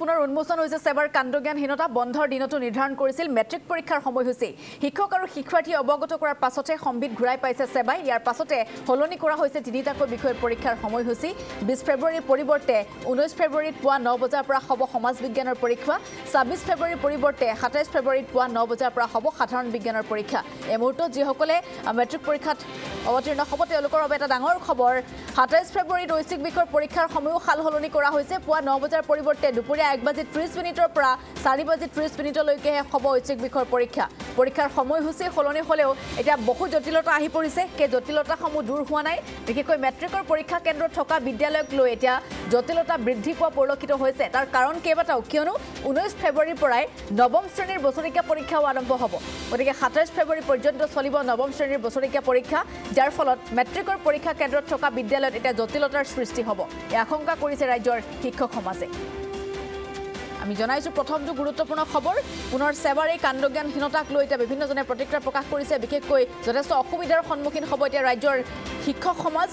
পুনৰ উন্মোচন হৈছে ছেবাৰ কাণ্ডজ্ঞানহীনতা বন্ধৰ দিনতো নিৰ্ধাৰণ কৰিছিল মেট্ৰিক পৰীক্ষাৰ সময়সূচী। শিক্ষক আৰু শিক্ষাৰ্থীয়ে অৱগত কৰাৰ পাছতে সম্বিত ঘূৰাই পাইছে ছেবাই ইয়াৰ পাছতে সলনি কৰা হৈছে তিনিটাকৈ বিষয়ৰ পৰীক্ষাৰ সময়সূচী। বিছ ফেব্ৰুৱাৰীৰ পৰিৱৰ্তে ঊনৈছ ফেব্ৰুৱাৰীত পুৱা ন বজাৰ পৰা হ'ব সমাজ বিজ্ঞানৰ পৰীক্ষা। ছাব্বিছ ফেব্ৰুৱাৰীৰ পৰিৱৰ্তে সাতাইছ ফেব্ৰুৱাৰীত পুৱা ন বজাৰ পৰা হ'ব সাধাৰণ বিজ্ঞানৰ পৰীক্ষা। এই মুহূৰ্তত যিসকলে মেট্ৰিক পৰীক্ষাত অৱতীৰ্ণ হ'ব তেওঁলোকৰ বাবে এটা ডাঙৰ খবৰ। সাতাইছ ফেব্ৰুৱাৰীত ঐচ্ছিক বিষয়ৰ পৰীক্ষাৰ সময়ো সাল সলনি কৰা হৈছে। পুৱা ন বজাৰ পৰিৱৰ্তে দুপৰীয়া এক বাজি ত্ৰিছ মিনিটৰ পৰা চাৰি বাজি ত্ৰিছ মিনিটলৈকেহে হ'ব ঐচ্ছিক বিষয়ৰ পৰীক্ষা। পৰীক্ষাৰ সময়সূচী সলনি হ'লেও এতিয়া বহু জটিলতা আহি পৰিছে। সেই জটিলতাসমূহ দূৰ হোৱা নাই। বিশেষকৈ মেট্ৰিকৰ পৰীক্ষা কেন্দ্ৰত থকা বিদ্যালয়ক লৈ এতিয়া জটিলতা বৃদ্ধি পোৱা পৰিলক্ষিত হৈছে। তাৰ কাৰণ কেইবাটাও কিয়নো ঊনৈছ ফেব্ৰুৱাৰীৰ পৰাই নৱম শ্ৰেণীৰ বছৰেকীয়া পৰীক্ষাও আৰম্ভ হ'ব। গতিকে সাতাইছ ফেব্ৰুৱাৰী পৰ্যন্ত চলিব নৱম শ্ৰেণীৰ বছৰেকীয়া পৰীক্ষা যাৰ ফলত মেট্ৰিকৰ পৰীক্ষা কেন্দ্ৰত থকা বিদ্যালয়ত এতিয়া জটিলতাৰ সৃষ্টি হ'ব। এই আশংকা কৰিছে ৰাজ্যৰ শিক্ষক সমাজে। আমি জনাইছোঁ প্ৰথমটো গুৰুত্বপূৰ্ণ খবৰ পুনৰ ছেবাৰ এই কাণ্ডজ্ঞানহীনতাক লৈ এতিয়া বিভিন্নজনে প্ৰতিক্ৰিয়া প্ৰকাশ কৰিছে। বিশেষকৈ যথেষ্ট অসুবিধাৰ সন্মুখীন হ'ব এতিয়া ৰাজ্যৰ শিক্ষক সমাজ।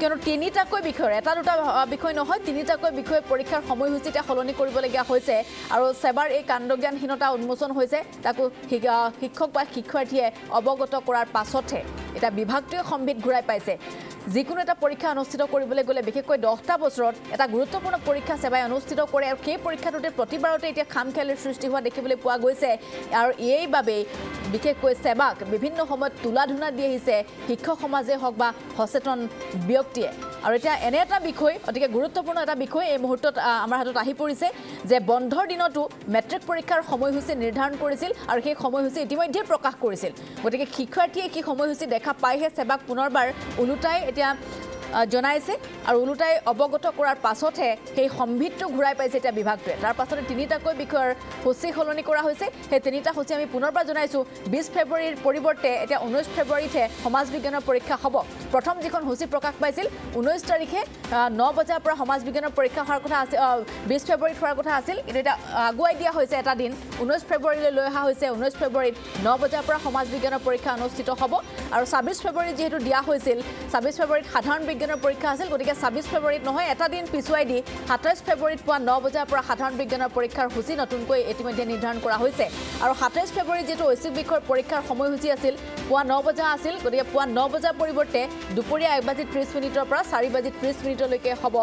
কিয়নো তিনিটাকৈ বিষয়ৰ এটা দুটা বিষয় নহয় তিনিটাকৈ বিষয়ে পৰীক্ষাৰ সময়সূচী এতিয়া সলনি কৰিবলগীয়া হৈছে আৰু ছেবাৰ এই কাণ্ডজ্ঞানহীনতা উন্মোচন হৈছে তাকো শিক্ষক বা শিক্ষাৰ্থীয়ে অৱগত কৰাৰ পাছতহে এতিয়া বিভাগটোৱে সম্বিত ঘূৰাই পাইছে। যিকোনো এটা পৰীক্ষা অনুষ্ঠিত কৰিবলৈ গ'লে বিশেষকৈ দহটা বছৰত এটা গুৰুত্বপূৰ্ণ পৰীক্ষা সেৱাই অনুষ্ঠিত কৰে আৰু সেই পৰীক্ষাটোতে প্ৰতিবাৰতে এতিয়া খাম খেলিৰ সৃষ্টি হোৱা দেখিবলৈ পোৱা গৈছে আৰু এইবাবেই বিশেষকৈ সেৱাক বিভিন্ন সময়ত তোলা ধূনা দি আহিছে শিক্ষক সমাজে হওক বা সচেতন ব্যক্তিয়ে আৰু এতিয়া এনে এটা বিষয় অতিকে গুৰুত্বপূৰ্ণ এটা বিষয় এই মুহূৰ্তত আমাৰ হাতত আহি পৰিছে যে বন্ধৰ দিনতো মেট্ৰিক পৰীক্ষাৰ সময়সূচী নিৰ্ধাৰণ কৰিছিল আৰু সেই সময়সূচী ইতিমধ্যে প্ৰকাশ কৰিছিল। গতিকে শিক্ষাৰ্থীয়ে কি সময়সূচী দেখা পাইহে সেৱাক পুনৰবাৰ ওলোটাই এতিয়া জনাইছে আৰু ওলোটাই অৱগত কৰাৰ পাছতহে সেই সম্ভিতটো ঘূৰাই পাইছে এতিয়া বিভাগটোৱে। তাৰ পাছতে তিনিটাকৈ বিষয়ৰ সূচী সলনি কৰা হৈছে। সেই তিনিটা সূচী আমি পুনৰবাৰ জনাইছোঁ। বিছ ফেব্ৰুৱাৰীৰ পৰিৱৰ্তে এতিয়া ঊনৈছ ফেব্ৰুৱাৰীতহে সমাজ বিজ্ঞানৰ পৰীক্ষা হ'ব। প্ৰথম যিখন সূচী প্ৰকাশ পাইছিল ঊনৈছ তাৰিখে ন বজাৰ পৰা সমাজ বিজ্ঞানৰ পৰীক্ষা হোৱাৰ কথা আছিল বিছ ফেব্ৰুৱাৰীত হোৱাৰ কথা আছিল কিন্তু এতিয়া আগুৱাই দিয়া হৈছে এটা দিন। ঊনৈছ ফেব্ৰুৱাৰীলৈ লৈ অহা হৈছে ঊনৈছ ফেব্ৰুৱাৰীত ন বজাৰ পৰা সমাজ বিজ্ঞানৰ পৰীক্ষা অনুষ্ঠিত হ'ব। আৰু ছাব্বিছ ফেব্ৰুৱাৰীত যিহেতু দিয়া হৈছিল ছাব্বিছ ফেব্ৰুৱাৰীত সাধাৰণ বিজ্ঞানৰ পৰীক্ষা আছিল গতিকে ছাব্বিছ ফেব্ৰুৱাৰীত নহয় এটা দিন পিছুৱাই দি সাতাইছ ফেব্ৰুৱাৰীত পুৱা ন বজাৰ পৰা সাধাৰণ বিজ্ঞানৰ পৰীক্ষাৰ সূচী নতুনকৈ ইতিমধ্যে নিৰ্ধাৰণ কৰা হৈছে। আৰু সাতাইছ ফেব্ৰুৱাৰীত যিটো ঐচ্ছিক বিষয়ৰ পৰীক্ষাৰ সময়সূচী আছিল পুৱা ন বজা আছিল গতিকে পুৱা ন বজাৰ পৰিৱৰ্তে দুপৰীয়া এক বাজি ত্ৰিছ মিনিটৰ পৰা চাৰি বাজি ত্ৰিছ মিনিটলৈকে হ'ব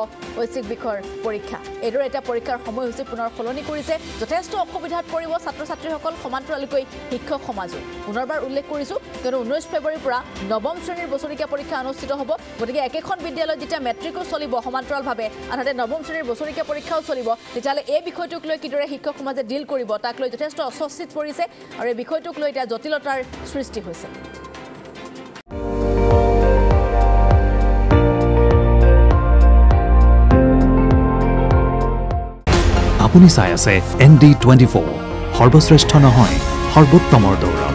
ঐচ্ছিক বিষয়ৰ পৰীক্ষা। এইদৰে এতিয়া পৰীক্ষাৰ সময়সূচী পুনৰ সলনি কৰিছে। যথেষ্ট অসুবিধাত পৰিব ছাত্ৰ ছাত্ৰীসকল সমান্তৰালকৈ শিক্ষক সমাজো। পুনৰবাৰ উল্লেখ কৰিছোঁ কিয়নো ঊনৈছ ফেব্ৰুৱাৰীৰ পৰা নৱম শ্ৰেণীৰ বছৰেকীয়া পৰীক্ষা অনুষ্ঠিত হ'ব গতিকে একেখন বিদ্যালয়ত যেতিয়া মেট্ৰিকো চলিব সমান্তৰালভাৱে আনহাতে নৱম শ্ৰেণীৰ বছৰেকীয়া পৰীক্ষাও চলিব তেতিয়াহ'লে এই বিষয়টোক লৈ কিদৰে শিক্ষক সমাজে ডিল কৰিব তাক লৈ যথেষ্ট অস্বস্তিত পৰিছে আৰু এই বিষয়টোক লৈ এতিয়া জটিলতাৰ সৃষ্টি হৈছে। আপুনি চাই আছে এন ডি টুৱেণ্টি ফ'ৰ সৰ্বশ্ৰেষ্ঠ নহয় সৰ্বোত্তমৰ দৌৰা।